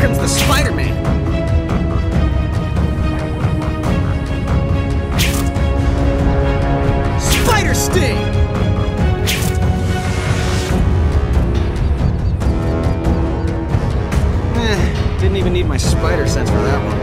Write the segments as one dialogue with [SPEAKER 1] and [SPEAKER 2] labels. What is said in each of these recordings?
[SPEAKER 1] Comes the Spider-Man! Spider Sting! Eh, didn't even need my spider sense for that one.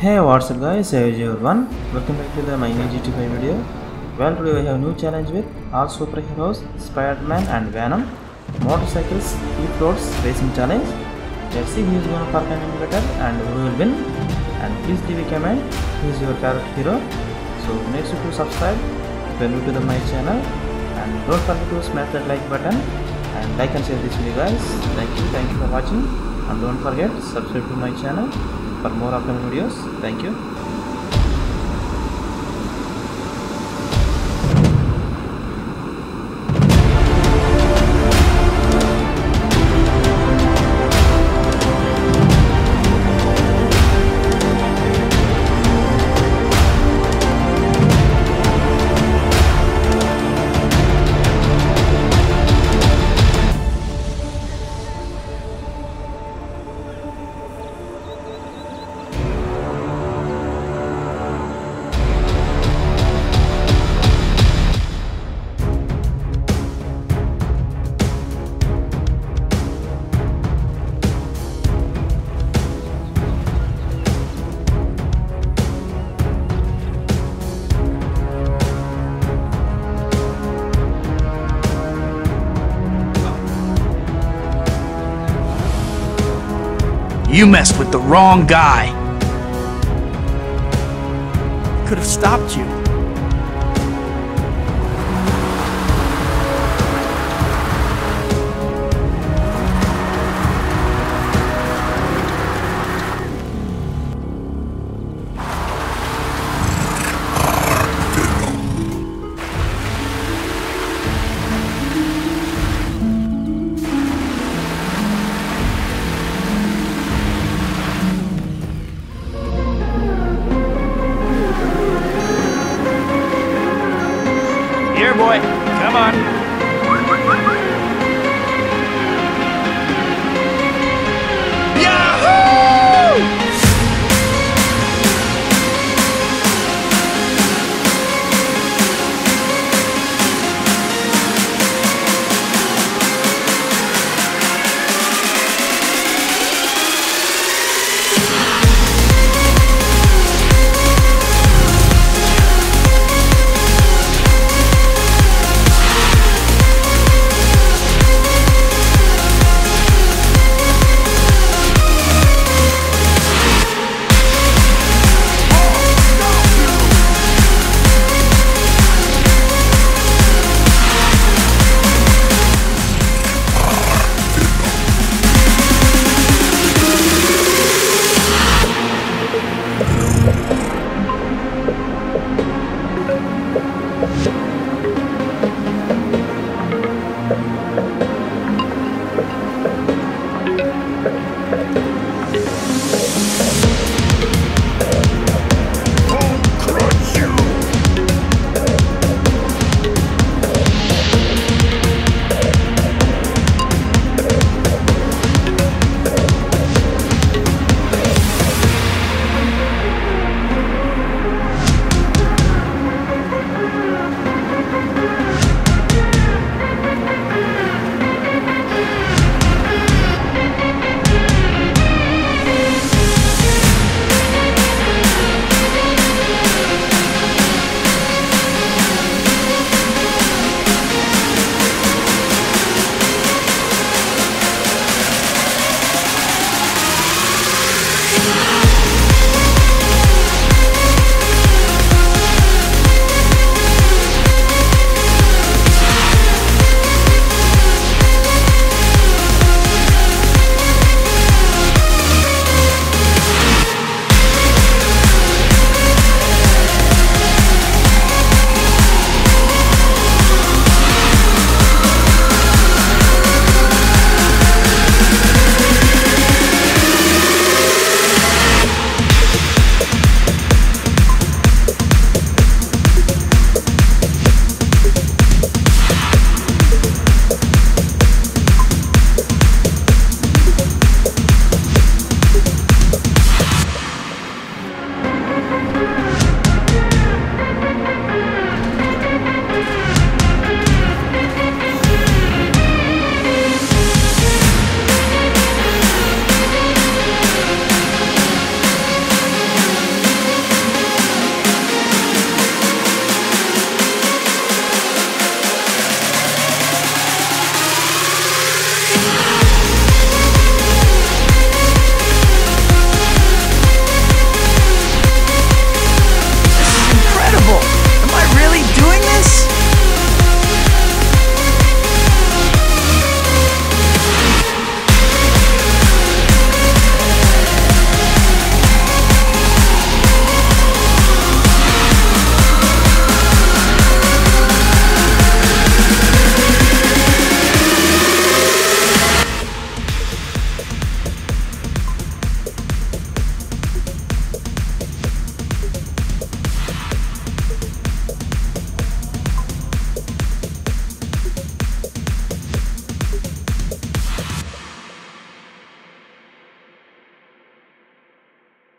[SPEAKER 2] Hey what's up guys, is everyone. Welcome back to the my new GTA 5 video. Well today we have new challenge with all superheroes, Spider-Man and Venom, motorcycles, flip roads racing challenge. Let's see who is gonna perform better and who will win. And please leave a comment who is your favorite hero. So make sure to subscribe if you are new to the my channel and don't forget to smash that like button and like and share this video guys. Thank you, thank you for watching and don't forget subscribe to my channel for more upcoming videos. Thank you.
[SPEAKER 3] You messed with the wrong guy.
[SPEAKER 4] could have stopped you.